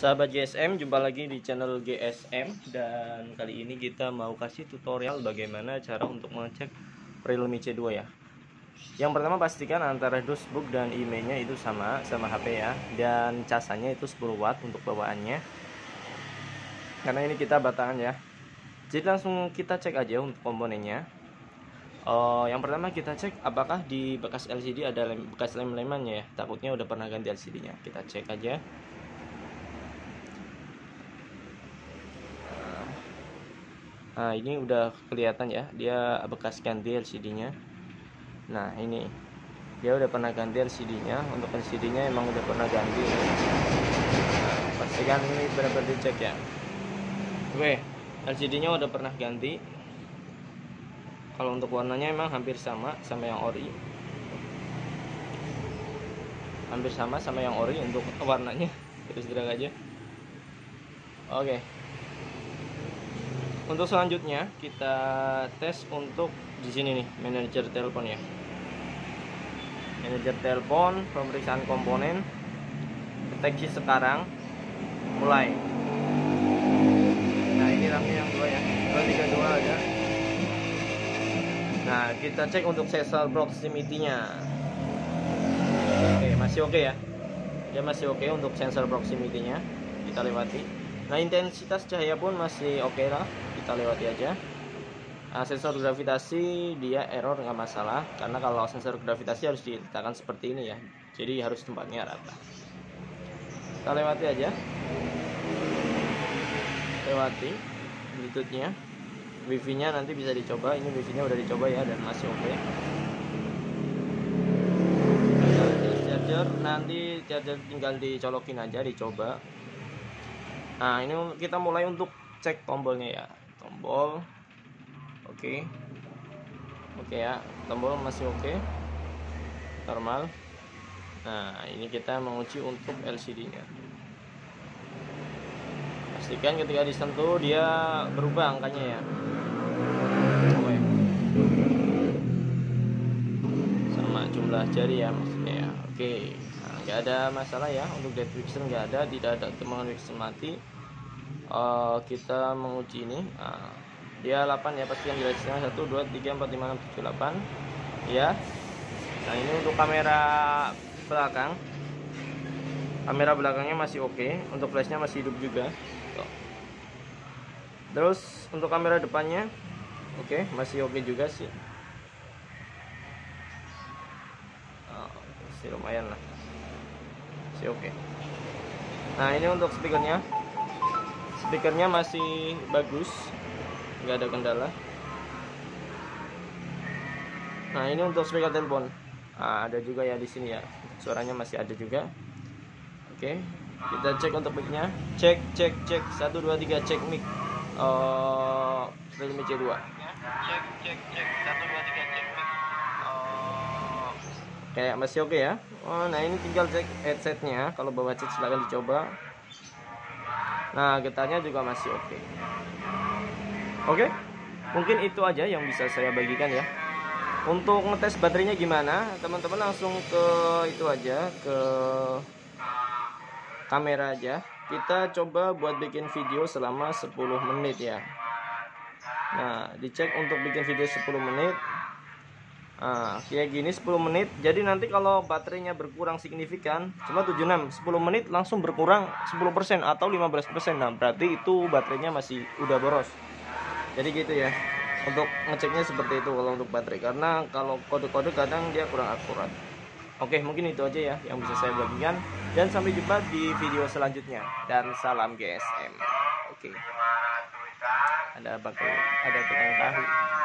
Sahabat GSM, jumpa lagi di channel GSM dan kali ini kita mau kasih tutorial bagaimana cara untuk mengecek Realme C2 ya. Yang pertama pastikan antara dosbook dan emailnya itu sama sama HP ya dan casanya itu 10 watt untuk bawaannya. Karena ini kita batangan ya. Jadi langsung kita cek aja untuk komponennya. Uh, yang pertama kita cek apakah di bekas LCD ada lem, bekas lem-lemannya ya. Takutnya udah pernah ganti LCD-nya. Kita cek aja. Nah ini udah kelihatan ya dia bekas ganti LCD-nya nah ini. Dia udah pernah ganti LCD-nya untuk LCD-nya emang udah pernah ganti. Nah, pastikan ini benar-benar dicek ya. Oke LCD-nya udah pernah ganti. Kalau untuk warnanya emang hampir sama sama yang ori. Hampir sama sama yang ori untuk warnanya. Terus terang aja. Oke untuk selanjutnya kita tes untuk di sini nih manajer telepon ya. Manajer telepon pemeriksaan komponen deteksi sekarang mulai. Nah ini ramnya yang dua ya. Dua tiga dua aja nah kita cek untuk sensor proximity nya oke masih oke ya? Dia masih oke untuk sensor proximity nya kita lewati. Nah intensitas cahaya pun masih oke lah, kita lewati aja. Nah, sensor gravitasi dia error nggak masalah, karena kalau sensor gravitasi harus diletakkan seperti ini ya, jadi harus tempatnya rata. Kita lewati aja, lewati bluetoothnya, wifi-nya nanti bisa dicoba. Ini wifi-nya udah dicoba ya dan masih oke. Okay. charger nanti charger tinggal dicolokin aja dicoba nah ini kita mulai untuk cek tombolnya ya tombol oke. Okay. oke okay ya tombol masih oke. Okay. normal. Nah ini kita menguji untuk LCD nya pastikan ketika disentuh dia berubah angkanya ya. Oke. Sama jumlah jari ya maksudnya ya. Oke. Okay nggak ada masalah ya untuk dead fixer nggak ada tidak ada teman fixer mati uh, kita menguji ini. Uh, dia 8 ya pasti yang jelasnya 1 2 3 4 5 6 7 8 ya. Nah ini untuk kamera belakang. Kamera belakangnya masih oke. Okay. untuk flashnya masih hidup juga. Tuh. terus untuk kamera depannya oke okay, masih oke okay juga sih. Oh, masih lumayan lah. Masih oke. Okay. nah ini untuk speakernya speakernya masih bagus nggak ada kendala. Nah ini untuk speaker telepon. Nah, ada juga ya di sini ya. Suaranya masih ada juga. Oke kita cek untuk micnya. Cek cek cek. Satu dua tiga cek mic. Uh, Realme C2 cek cek cek. Satu dua tiga cek mic. Kayak masih oke okay ya. Oh nah ini tinggal cek headsetnya. Kalau bawa cek silahkan dicoba nah getarnya juga masih oke okay. oke okay? mungkin itu aja yang bisa saya bagikan ya untuk ngetes baterainya gimana teman-teman langsung ke itu aja ke kamera aja kita coba buat bikin video selama 10 menit ya nah dicek untuk bikin video 10 menit Nah, kayak gini 10 menit. Jadi nanti kalau baterainya berkurang signifikan, cuma 76, 10 menit langsung berkurang 10% atau 15%. Nah, berarti itu baterainya masih udah boros. Jadi gitu ya. Untuk ngeceknya seperti itu kalau untuk baterai karena kalau kode-kode kadang dia kurang akurat. Oke, mungkin itu aja ya yang bisa saya bagikan dan sampai jumpa di video selanjutnya dan salam GSM. Oke. Ada bakal ada tukang tahu.